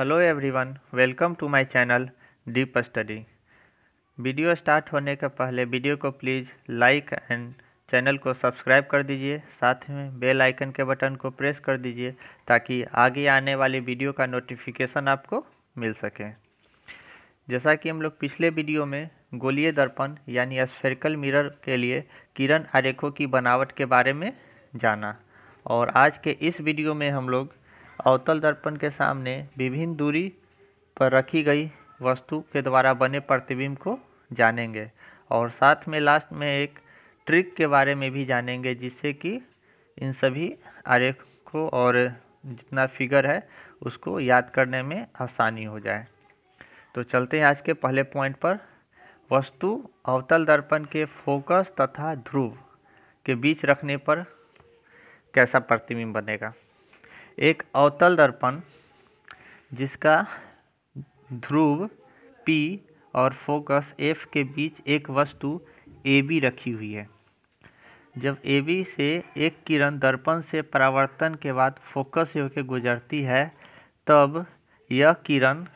Hello everyone welcome to my channel deep study video start होने के पहले video को प्लीज़ लाइक एंड चैनल को सब्सक्राइब कर दीजिए। साथ में बेल आइकन के बटन को प्रेस कर दीजिए ताकि आगे आने वाली वीडियो का नोटिफिकेशन आपको मिल सके। जैसा कि हम लोग पिछले वीडियो में गोलीय दर्पण यानी स्फेरिकल मिरर के लिए किरण आरेखों की बनावट के बारे में जाना और आज के इस वीडियो में हम लोग अवतल दर्पण के सामने विभिन्न दूरी पर रखी गई वस्तु के द्वारा बने प्रतिबिंब को जानेंगे और साथ में लास्ट में एक ट्रिक के बारे में भी जानेंगे, जिससे कि इन सभी आरेख को और जितना फिगर है, उसको याद करने में आसानी हो जाए। तो चलते हैं आज के पहले पॉइंट पर। वस्तु अवतल दर्पण के फोकस तथा ध्रुव के बीच रखने पर कैसा प्रतिबिंब बनेगा? एक अवतल दर्पण, जिसका ध्रुव P और फोकस F के बीच एक वस्तु AB रखी हुई है। जब AB से एक किरण दर्पण से परावर्तन के बाद फोकस होकर गुजरती है, तब यह किरण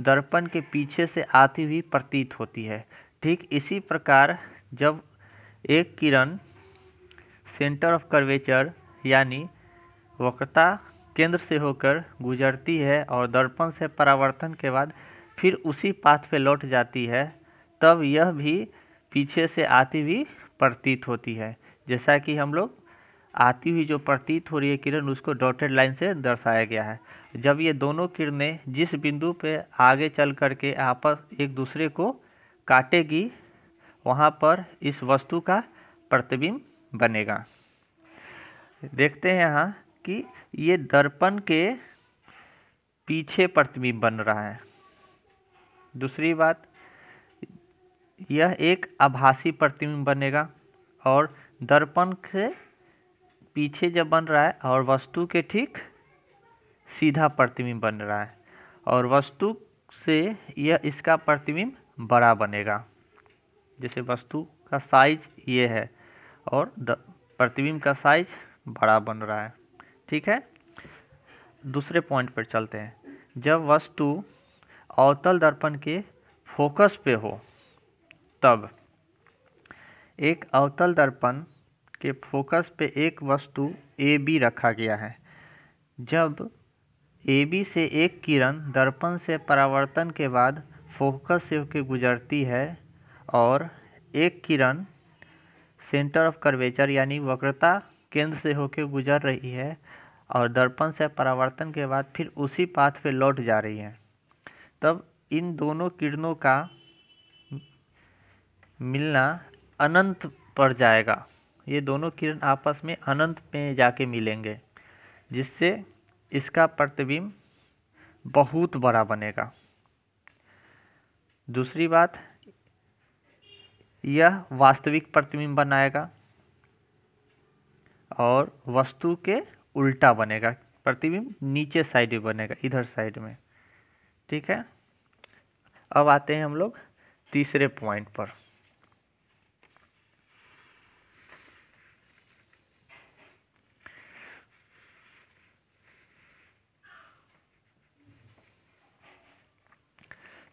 दर्पण के पीछे से आती हुई प्रतीत होती है। ठीक इसी प्रकार जब एक किरण सेंटर ऑफ़ कर्वेचर यानी वक्रता केंद्र से होकर गुजरती है और दर्पण से परावर्तन के बाद फिर उसी पाथ पे लौट जाती है, तब यह भी पीछे से आती हुई प्रतीत होती है। जैसा कि हम लोग आती हुई जो प्रतीत हो रही है किरण, उसको डॉटेड लाइन से दर्शाया गया है। जब ये दोनों किरणें जिस बिंदु पे आगे चल कर के आपस एक दूसरे को काटेगी, वहाँ पर इस वस्तु का प्रतिबिंब बनेगा। देखते हैं यहाँ कि ये दर्पण के पीछे प्रतिबिंब बन रहा है। दूसरी बात, यह एक आभासी प्रतिबिंब बनेगा और दर्पण से पीछे जब बन रहा है और वस्तु के ठीक सीधा प्रतिबिंब बन रहा है और वस्तु से यह इसका प्रतिबिंब बड़ा बनेगा। जैसे वस्तु का साइज़ ये है और प्रतिबिंब का साइज़ बड़ा बन रहा है। ठीक है? दूसरे पॉइंट पर चलते हैं। जब वस्तु अवतल दर्पण के फोकस पे हो, तब एक अवतल दर्पण के फोकस पे एक वस्तु ए बी रखा गया है। जब ए बी से एक किरण दर्पण से परावर्तन के बाद फोकस से होकर गुजरती है और एक किरण सेंटर ऑफ़ कर्वेचर यानी वक्रता केंद्र से होकर गुजर रही है और दर्पण से परावर्तन के बाद फिर उसी पाथ पे लौट जा रही है। तब इन दोनों किरणों का मिलना अनंत पर जाएगा। ये दोनों किरण आपस में अनंत में जाके मिलेंगे, जिससे इसका प्रतिबिंब बहुत बड़ा बनेगा। दूसरी बात, यह वास्तविक प्रतिबिंब बनाएगा और वस्तु के उल्टा बनेगा, प्रतिबिंब नीचे साइड में बनेगा, इधर साइड में। ठीक है? अब आते हैं हम लोग तीसरे पॉइंट पर।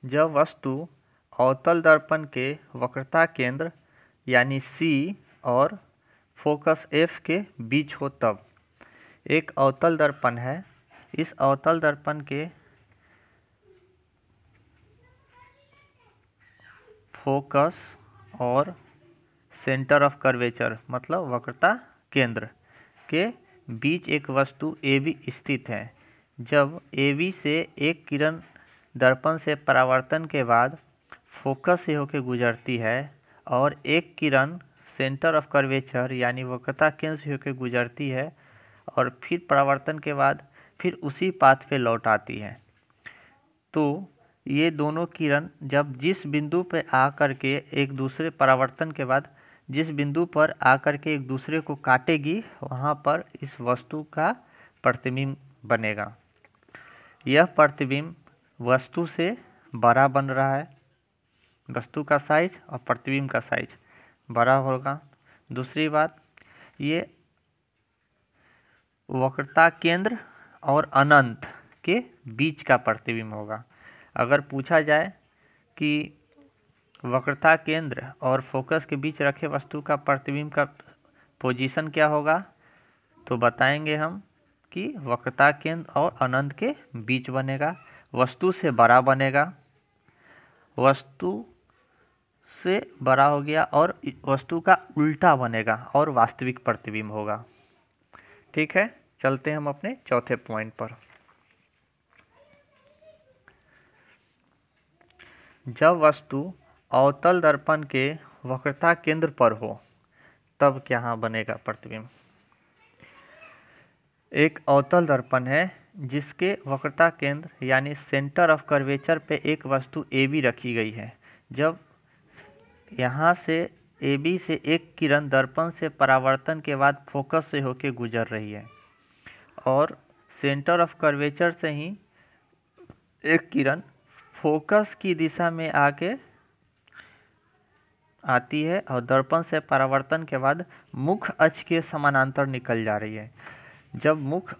जब वस्तु अवतल दर्पण के वक्रता केंद्र, यानी सी और फोकस एफ़ के बीच हो तब। एक अवतल दर्पण है। इस अवतल दर्पण के फोकस और सेंटर ऑफ़ कर्वेचर मतलब वक्रता केंद्र के बीच एक वस्तु ए बी स्थित है। जब ए बी से एक किरण दर्पण से परावर्तन के बाद फोकस से होकर गुजरती है और एक किरण सेंटर ऑफ़ कर्वेचर, यानी वक्रता केंद्र से होकर गुजरती है और फिर परावर्तन के बाद फिर उसी पाथ पे लौट आती है। तो ये दोनों किरण जब जिस बिंदु पे आकर के एक दूसरे परावर्तन के बाद जिस बिंदु पर आकर के एक दूसरे को काटेगी, वहाँ पर इस वस्तु का प्रतिबिंब बनेगा। यह प्रतिबिंब वस्तु से बड़ा बन रहा है, वस्तु का साइज़ और प्रतिबिंब का साइज़ बड़ा होगा। दूसरी बात, ये वक्रता केंद्र और अनंत के बीच का प्रतिबिंब होगा। अगर पूछा जाए कि वक्रता केंद्र और फोकस के बीच रखे वस्तु का प्रतिबिंब का पोजीशन क्या होगा तो बताएँगे हम कि वक्रता केंद्र और अनंत के बीच बनेगा, वस्तु से बड़ा बनेगा, वस्तु से बड़ा हो गया और वस्तु का उल्टा बनेगा और वास्तविक प्रतिबिंब होगा। ठीक है? चलते हैं हम अपने चौथे पॉइंट पर। जब वस्तु अवतल दर्पण के वक्रता केंद्र पर हो, तब क्या बनेगा प्रतिबिंब? एक अवतल दर्पण है, जिसके वक्रता केंद्र यानी सेंटर ऑफ़ कर्वेचर पे एक वस्तु ए बी रखी गई है। जब यहाँ से ए बी से एक किरण दर्पण से परावर्तन के बाद फोकस से होके गुजर रही है। और सेंटर ऑफ़ कर्वेचर से ही एक किरण फोकस की दिशा में आके आती है और दर्पण से परावर्तन के बाद मुख अक्ष के समानांतर निकल जा रही है। जब मुख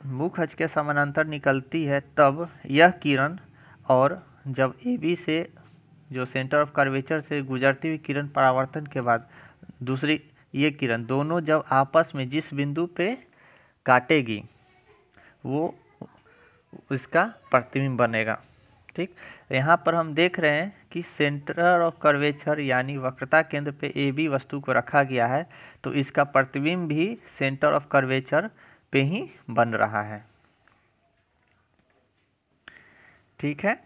मुख अक्ष के समानांतर निकलती है, तब यह किरण और जब ए बी से जो सेंटर ऑफ़ कर्वेचर से गुजरती हुई किरण परावर्तन के बाद, दूसरी ये किरण, दोनों जब आपस में जिस बिंदु पे काटेगी, वो इसका प्रतिबिंब बनेगा। ठीक? यहाँ पर हम देख रहे हैं कि सेंटर ऑफ़ कर्वेचर यानी वक्रता केंद्र पे ए बी वस्तु को रखा गया है तो इसका प्रतिबिंब भी सेंटर ऑफ़ कर्वेचर पे ही बन रहा है। ठीक है?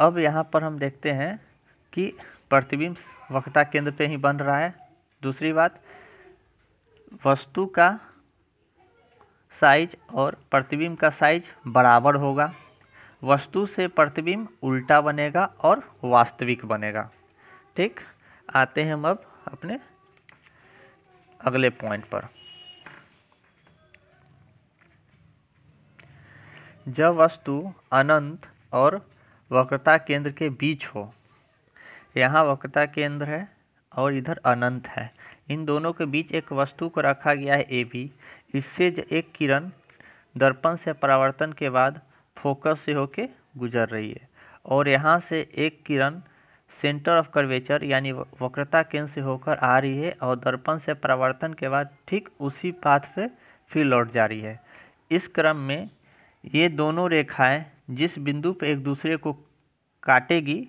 अब यहाँ पर हम देखते हैं कि प्रतिबिंब वक्रता केंद्र पे ही बन रहा है। दूसरी बात, वस्तु का साइज़ और प्रतिबिंब का साइज़ बराबर होगा। वस्तु से प्रतिबिंब उल्टा बनेगा और वास्तविक बनेगा। ठीक, आते हैं हम अब अपने अगले पॉइंट पर। जब वस्तु अनंत और वक्रता केंद्र के बीच हो। यहाँ वक्रता केंद्र है और इधर अनंत है। इन दोनों के बीच एक वस्तु को रखा गया है ए बी इससे एक किरण दर्पण से परावर्तन के बाद फोकस से होके गुजर रही है। और यहाँ से एक किरण सेंटर ऑफ़ कर्वेचर यानी वक्रता केंद्र से होकर आ रही है और दर्पण से परावर्तन के बाद ठीक उसी पाथ पे फिर लौट जा रही है। इस क्रम में ये दोनों रेखाएँ जिस बिंदु पर एक दूसरे को काटेगी,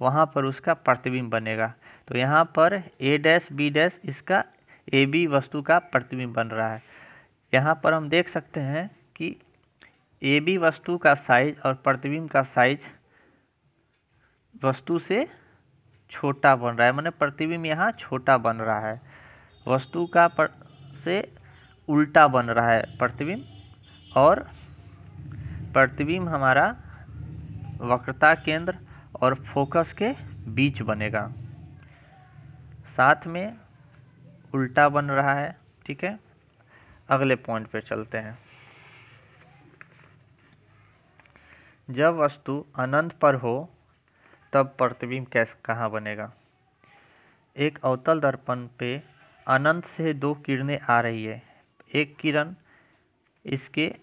वहाँ पर उसका प्रतिबिंब बनेगा। तो यहाँ पर ए डैश बी डैश इसका ए बी वस्तु का प्रतिबिंब बन रहा है। यहाँ पर हम देख सकते हैं कि ए बी वस्तु का साइज़ और प्रतिबिंब का साइज़ वस्तु से छोटा बन रहा है, मैंने प्रतिबिंब यहाँ छोटा बन रहा है। वस्तु का पर से उल्टा बन रहा है प्रतिबिंब और प्रतिबिंब हमारा वक्रता केंद्र और फोकस के बीच बनेगा। साथ में उल्टा बन रहा है, ठीक है? अगले पॉइंट पे चलते हैं। जब वस्तु अनंत पर हो, तब प्रतिबिंब कैसे, कहाँ बनेगा? एक अवतल दर्पण पे अनंत से दो किरणें आ रही है। एक किरण इसके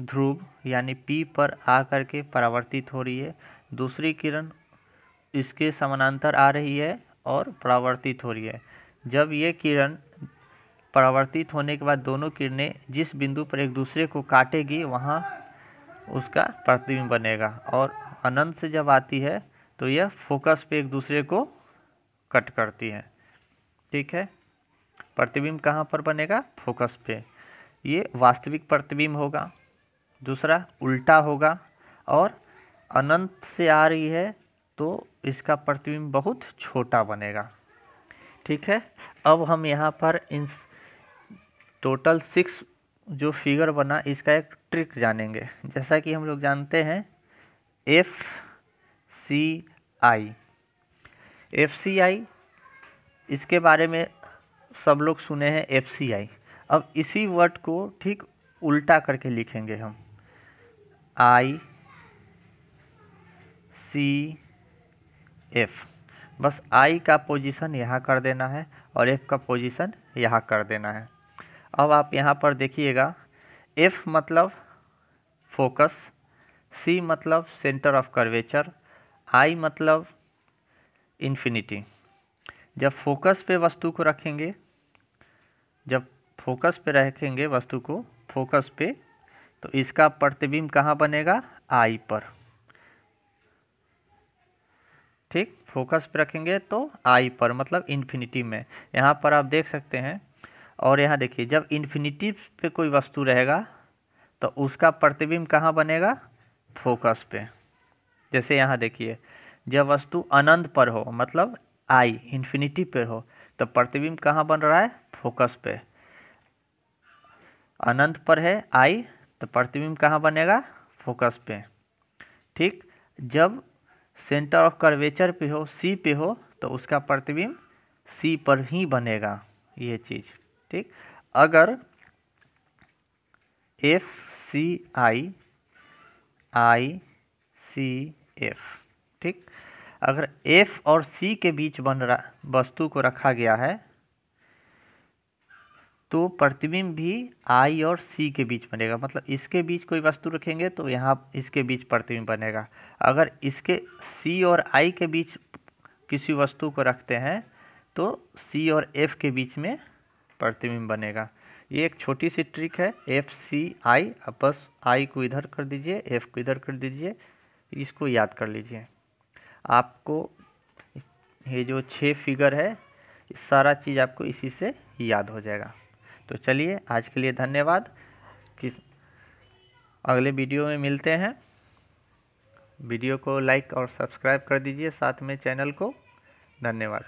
ध्रुव, यानी पी पर आ करके परावर्तित हो रही है। दूसरी किरण इसके समानांतर आ रही है और परावर्तित हो रही है। जब ये किरण परावर्तित होने के बाद दोनों किरणें जिस बिंदु पर एक दूसरे को काटेगी, वहाँ उसका प्रतिबिंब बनेगा और अनंत से जब आती है तो यह फोकस पे एक दूसरे को कट करती है। ठीक है? प्रतिबिंब कहाँ पर बनेगा? फोकस पे। ये वास्तविक प्रतिबिंब होगा। दूसरा उल्टा होगा और अनंत से आ रही है तो इसका प्रतिबिंब बहुत छोटा बनेगा। ठीक है? अब हम यहाँ पर इन टोटल सिक्स जो फिगर बना, इसका एक ट्रिक जानेंगे। जैसा कि हम लोग जानते हैं F C I F C आई इसके बारे में सब लोग सुने हैं एफ़ सी आई अब इसी वर्ड को ठीक उल्टा करके लिखेंगे हम। I C F. बस आई का पोजीशन यहाँ कर देना है और एफ़ का पोजीशन यहाँ कर देना है। अब आप यहाँ पर देखिएगा, एफ़ मतलब फोकस, सी मतलब सेंटर ऑफ़ कर्वेचर, आई मतलब इन्फिनिटी। जब फोकस पे वस्तु को रखेंगे, जब फोकस पे रखेंगे वस्तु को, फोकस पे तो इसका प्रतिबिंब कहाँ बनेगा? आई पर। ठीक, फोकस पे रखेंगे तो आई पर मतलब इन्फिनिटी में। यहाँ पर आप देख सकते हैं, और यहाँ देखिए, जब इन्फिनिटी पे कोई वस्तु रहेगा तो उसका प्रतिबिंब कहाँ बनेगा? फोकस पे। जैसे यहाँ देखिए, जब वस्तु अनंत पर हो मतलब आई इन्फिनिटी पर हो तो प्रतिबिंब कहाँ बन रहा है? फोकस पे। अनंत पर है, आई तो प्रतिबिंब कहाँ बनेगा? फोकस पे। ठीक? जब सेंटर ऑफ़ कर्वेचर पे हो सी पे हो तो उसका प्रतिबिंब सी पर ही बनेगा ये चीज़। ठीक? अगर एफ़ सी आई आई सी एफ़ ठीक? अगर एफ़ और सी के बीच बन रहा, वस्तु को रखा गया है तो प्रतिबिंब भी आई और सी के बीच बनेगा। मतलब इसके बीच कोई वस्तु रखेंगे तो यहाँ इसके बीच प्रतिबिंब बनेगा। अगर इसके सी और आई के बीच किसी वस्तु को रखते हैं तो सी और एफ़ के बीच में प्रतिबिंब बनेगा। ये एक छोटी सी ट्रिक है। एफ़, सी, आई, अब बस आई को इधर कर दीजिए, एफ़ को इधर कर दीजिए, इसको याद कर लीजिए। आपको ये जो छः फिगर है, सारा चीज़ आपको इसी से याद हो जाएगा। तो चलिए, आज के लिए धन्यवाद। किस अगले वीडियो में मिलते हैं। वीडियो को लाइक और सब्सक्राइब कर दीजिए साथ में चैनल को। धन्यवाद।